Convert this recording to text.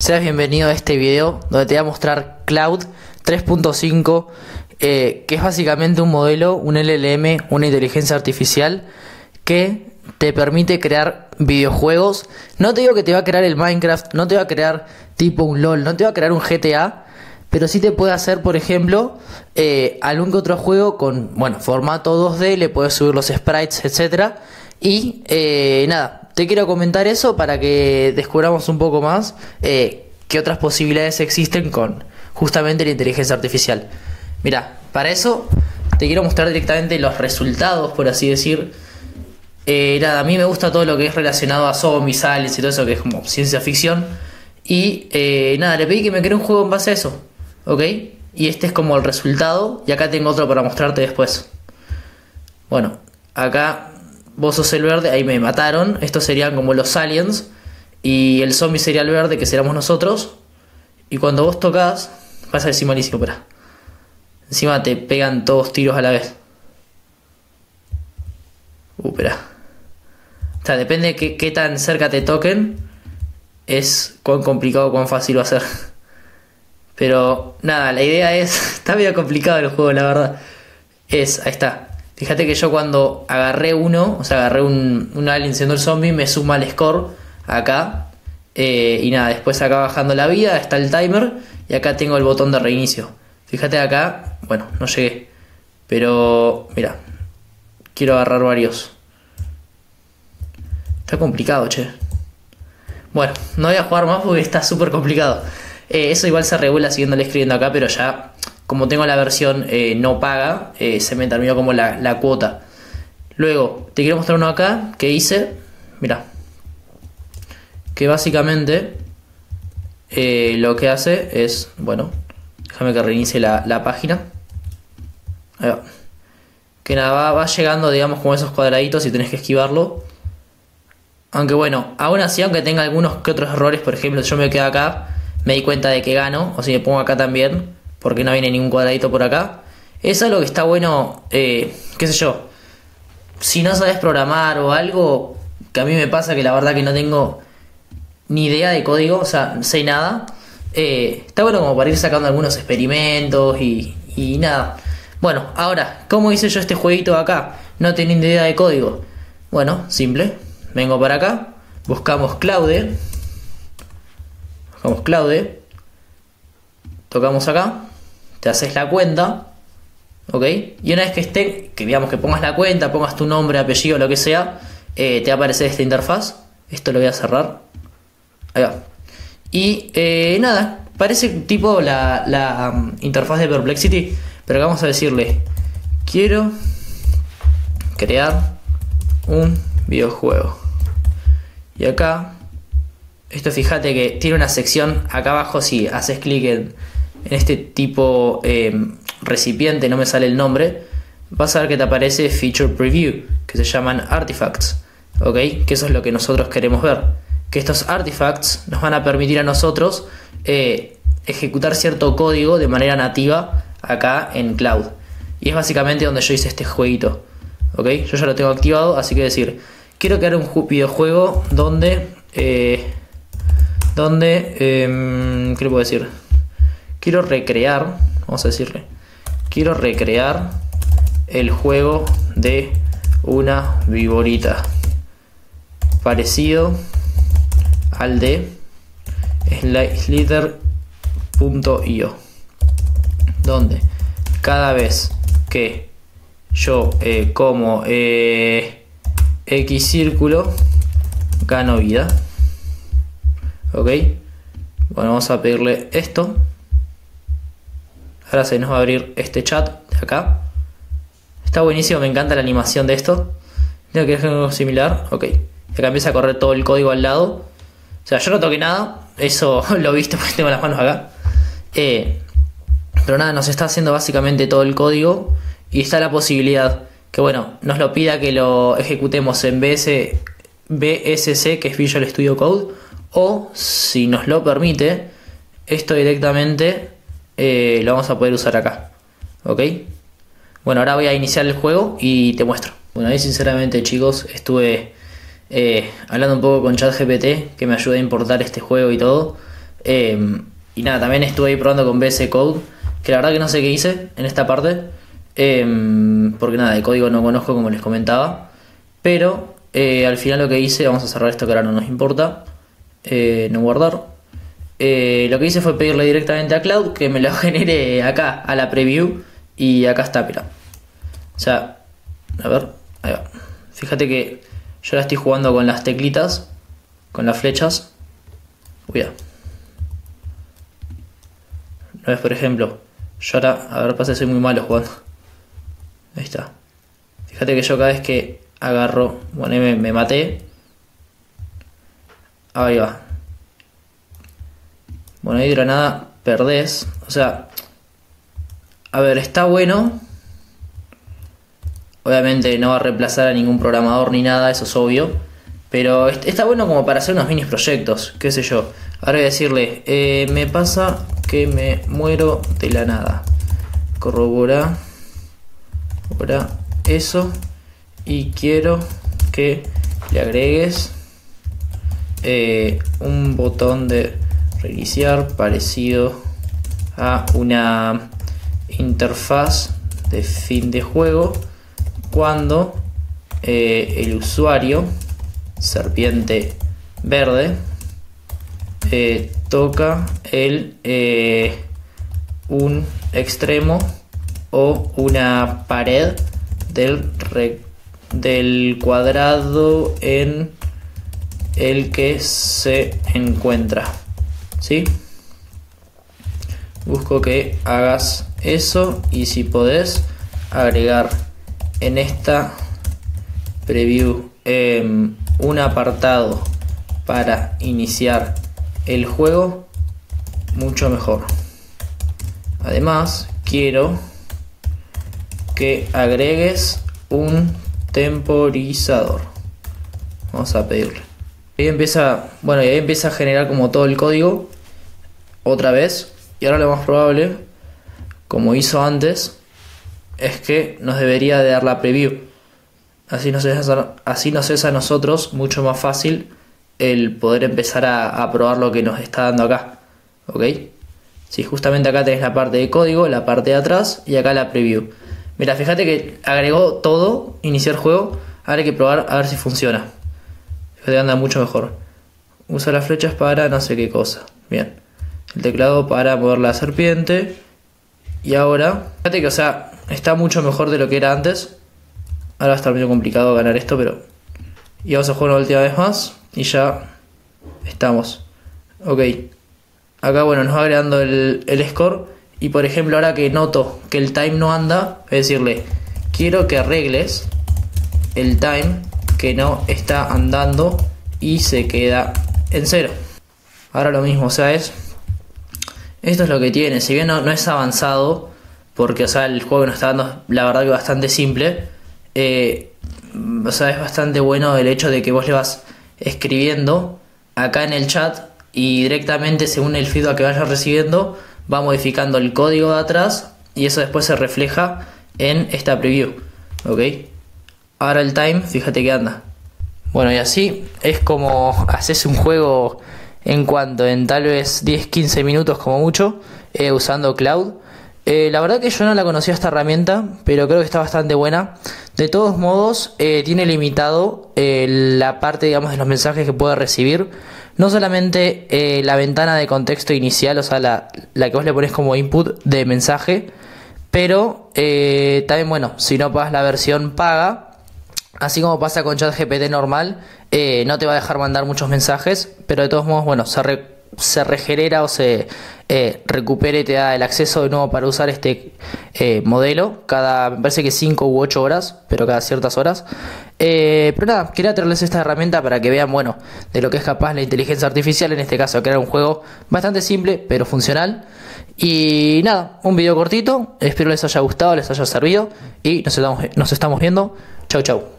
Seas bienvenido a este video donde te voy a mostrar Cloud 3.5 eh, que es básicamente un modelo, un LLM, una inteligencia artificial que te permite crear videojuegos. No te digo que te va a crear el Minecraft, no te va a crear tipo un LOL, no te va a crear un GTA, pero sí te puede hacer, por ejemplo, eh, algún que otro juego con, bueno, formato 2D, le puedes subir los sprites, etcétera. Y eh, nada, te quiero comentar eso para que descubramos un poco más eh, qué otras posibilidades existen con justamente la inteligencia artificial. Mira, para eso te quiero mostrar directamente los resultados, por así decir. Eh, nada, a mí me gusta todo lo que es relacionado a zombies, aliens y todo eso que es como ciencia ficción. Y eh, nada, le pedí que me cree un juego en base a eso. ¿Ok? Y este es como el resultado. Y acá tengo otro para mostrarte después. Bueno, acá vos sos el verde, ahí me mataron. Estos serían como los aliens. Y el zombie sería el verde, que seríamos nosotros. Y cuando vos tocas, pasa a decir malísimo, espera. Encima te pegan todos tiros a la vez. Uh, espera. O sea, depende de qué, qué tan cerca te toquen. Es cuán complicado o cuán fácil va a ser. Pero nada, la idea es. Está medio complicado el juego, la verdad. Es, ahí está. Fíjate que yo cuando agarré uno, o sea, agarré un, un alien siendo el zombie, me suma el score acá. Eh, y nada, después acá bajando la vida está el timer. Y acá tengo el botón de reinicio. Fíjate acá, bueno, no llegué. Pero, mira, quiero agarrar varios. Está complicado, che. Bueno, no voy a jugar más porque está súper complicado. Eh, eso igual se regula siguiéndole escribiendo acá, pero ya, como tengo la versión eh, no paga, eh, se me terminó como la, la, cuota. Luego, te quiero mostrar uno acá que hice. Mira. Que básicamente lo que hace es, bueno, déjame que reinicie la, la página. Que nada, va, va llegando, digamos, como esos cuadraditos y tenés que esquivarlo. Aunque bueno, aún así, aunque tenga algunos que otros errores, por ejemplo, yo me quedo acá, me di cuenta de que gano, o si me pongo acá también, porque no viene ningún cuadradito por acá. Es algo que está bueno, eh, qué sé yo, si no sabes programar o algo, que a mí me pasa que la verdad que no tengo ni idea de código, o sea, no sé nada, eh, está bueno como para ir sacando algunos experimentos y, y nada. Bueno, ahora, ¿cómo hice yo este jueguito acá? No teniendo idea de código. Bueno, simple vengo para acá, buscamos Claude, buscamos Claude, tocamos acá, te haces la cuenta, ¿ok? Y una vez que esté, que digamos que pongas la cuenta, pongas tu nombre, apellido, lo que sea, eh, te va a aparecer esta interfaz. Esto lo voy a cerrar. Ahí va. Y eh, nada, parece tipo la, la um, interfaz de Perplexity, pero vamos a decirle, quiero crear un videojuego. Y acá, esto fíjate que tiene una sección acá abajo, si haces clic en, en, este tipo eh, recipiente, no me sale el nombre, vas a ver que te aparece Feature Preview, que se llaman Artifacts, ¿ok? Que eso es lo que nosotros queremos ver. Que estos artifacts nos van a permitir a nosotros eh, ejecutar cierto código de manera nativa acá en Cloud. Y es básicamente donde yo hice este jueguito. ¿Ok? Yo ya lo tengo activado, así que decir, quiero crear un videojuego donde eh, donde eh, qué le puedo decir quiero recrear vamos a decirle quiero recrear el juego de una viborita parecido al de slither.io donde cada vez que yo eh, como eh, X círculo gano vida. Ok. Bueno, vamos a pedirle esto. Ahora se nos va a abrir este chat de acá. Está buenísimo, me encanta la animación de esto. Tengo que hacer algo similar. Ok. Acá empieza a correr todo el código al lado. O sea, yo no toqué nada. Eso lo viste porque tengo las manos acá. Eh, pero nada, nos está haciendo básicamente todo el código. Y está la posibilidad que bueno, nos lo pida que lo ejecutemos en BS, BSC, que es Visual Studio Code, o si nos lo permite, esto directamente eh, lo vamos a poder usar acá. ¿Ok? Bueno, ahora voy a iniciar el juego y te muestro. Bueno, ahí sinceramente chicos, estuve eh, hablando un poco con ChatGPT, que me ayuda a importar este juego y todo. Em, y nada, también estuve ahí probando con BS Code, que la verdad que no sé qué hice en esta parte, em, porque nada, de código no conozco como les comentaba, pero eh, al final lo que hice, vamos a cerrar esto que ahora no nos importa, no guardar. Eh, lo que hice fue pedirle directamente a Cloud que me lo genere acá, a la preview, y acá está, mira. O sea, a ver, ahí va. Fíjate que yo ahora estoy jugando con las teclitas, con las flechas. Cuidado. No es, por ejemplo, yo ahora, a ver, pasa, soy muy malo jugando. Ahí está. Fíjate que yo cada vez que agarro, bueno, me, me maté. Ahí va. Bueno, ahí granada perdés. O sea, a ver, está bueno. Obviamente no va a reemplazar a ningún programador ni nada, eso es obvio. Pero está bueno como para hacer unos mini proyectos, qué sé yo. Ahora voy a decirle, eh, me pasa que me muero de la nada. Corrobora, corrobora eso y quiero que le agregues eh, un botón de reiniciar parecido a una interfaz de fin de juego cuando eh, el usuario serpiente verde eh, toca el eh, un extremo o una pared del, del cuadrado en el que se encuentra. ¿Sí? Busco que hagas eso y si podés agregar en esta preview em, un apartado para iniciar el juego mucho mejor. Además quiero que agregues un temporizador. Vamos a pedirle ahí empieza bueno y ahí empieza a generar como todo el código otra vez. Y ahora lo más probable como hizo antes es que nos debería de dar la preview. Así nos es a, así nos es a nosotros mucho más fácil el poder empezar a, probar lo que nos está dando acá ok si justamente acá tenés la parte de código la parte de atrás y acá la preview. Mira fíjate que agregó todo iniciar juego ahora hay que probar a ver si funciona fíjate anda mucho mejor. Usa las flechas para no sé qué cosa. Bien. El teclado para mover la serpiente. Y ahora fíjate que o sea está mucho mejor de lo que era antes. Ahora va a estar medio complicado ganar esto pero y vamos a jugar una última vez más y ya estamos. Ok. Acá bueno nos va agregando el, el score. Y por ejemplo ahora que noto que el time no anda voy a decirle quiero que arregles el time que no está andando y se queda en cero ahora lo mismo o sea es esto es lo que tiene, si bien no, es avanzado, porque o sea, el juego nos está dando la verdad que bastante simple, eh, o sea, es bastante bueno el hecho de que vos le vas escribiendo acá en el chat y directamente según el feedback que vayas recibiendo va modificando el código de atrás y eso después se refleja en esta preview, ¿ok? Ahora el time, fíjate que anda. Bueno, y así es como haces un juego en cuanto en tal vez 10-15 minutos como mucho eh, usando Cloud. Eh, la verdad que yo no la conocía esta herramienta, pero creo que está bastante buena. De todos modos, eh, tiene limitado la parte, digamos, de los mensajes que puede recibir. No solamente la ventana de contexto inicial, o sea, la, la, que vos le pones como input de mensaje, pero también, bueno, si no pagas la versión paga, Así como pasa con ChatGPT normal, eh, no te va a dejar mandar muchos mensajes, pero de todos modos, bueno, se, regenera o se eh, recupera y te da el acceso de nuevo para usar este eh, modelo cada, me parece que 5 u 8 horas, pero cada ciertas horas. pero nada, quería traerles esta herramienta para que vean, bueno, de lo que es capaz la inteligencia artificial, en este caso, crear un juego bastante simple, pero funcional. Y nada, un video cortito, espero les haya gustado, les haya servido y nos estamos viendo. Chau, chau.